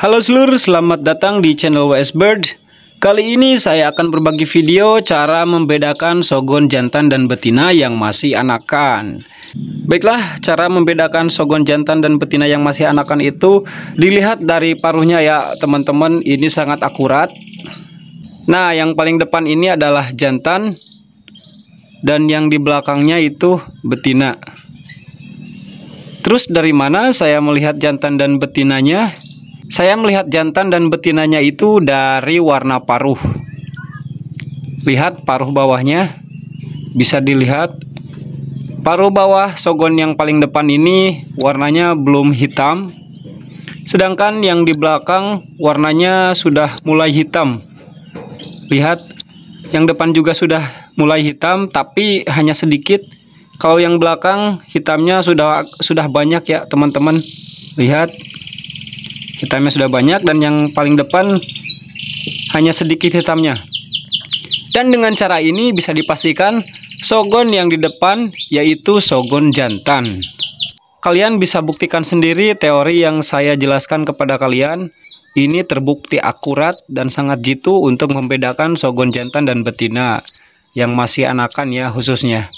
Halo seluruh, selamat datang di channel WS Bird. Kali ini saya akan berbagi video cara membedakan sogon jantan dan betina yang masih anakan. Baiklah, cara membedakan sogon jantan dan betina yang masih anakan itu dilihat dari paruhnya ya teman-teman, ini sangat akurat. Nah, yang paling depan ini adalah jantan dan yang di belakangnya itu betina. Terus dari mana saya melihat jantan dan betinanya? Saya melihat jantan dan betinanya itu dari warna paruh. Lihat paruh bawahnya. Bisa dilihat paruh bawah sogon yang paling depan ini warnanya belum hitam. Sedangkan yang di belakang warnanya sudah mulai hitam. Lihat yang depan juga sudah mulai hitam tapi hanya sedikit. Kalau yang belakang hitamnya sudah sudah banyak ya teman-teman. Lihat hitamnya sudah banyak dan yang paling depan hanya sedikit hitamnya. Dan dengan cara ini bisa dipastikan sogon yang di depan yaitu sogon jantan. Kalian bisa buktikan sendiri teori yang saya jelaskan kepada kalian. Ini terbukti akurat dan sangat jitu untuk membedakan sogon jantan dan betina yang masih anakan ya khususnya.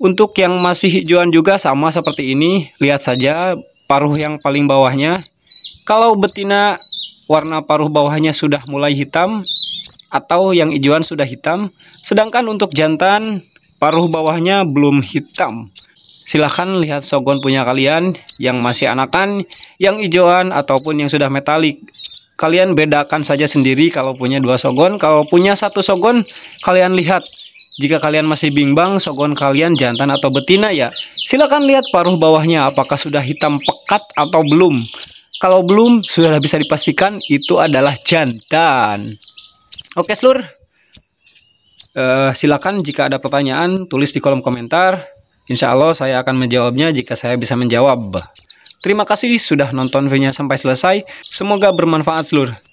Untuk yang masih hijauan juga sama seperti ini. Lihat saja paruh yang paling bawahnya kalau betina warna paruh bawahnya sudah mulai hitam atau yang hijauan sudah hitam, sedangkan untuk jantan paruh bawahnya belum hitam. Silahkan lihat sogon punya kalian yang masih anakan, yang hijauan ataupun yang sudah metalik. Kalian bedakan saja sendiri kalau punya dua sogon. Kalau punya satu sogon, kalian lihat. Jika kalian masih bimbang sogon kalian jantan atau betina ya, silahkan lihat paruh bawahnya apakah sudah hitam pekat atau belum. Kalau belum, sudah bisa dipastikan itu adalah jantan. Oke, seluruh. Uh, silakan jika ada pertanyaan, tulis di kolom komentar. Insya Allah saya akan menjawabnya jika saya bisa menjawab. Terima kasih sudah nonton videonya sampai selesai. Semoga bermanfaat seluruh.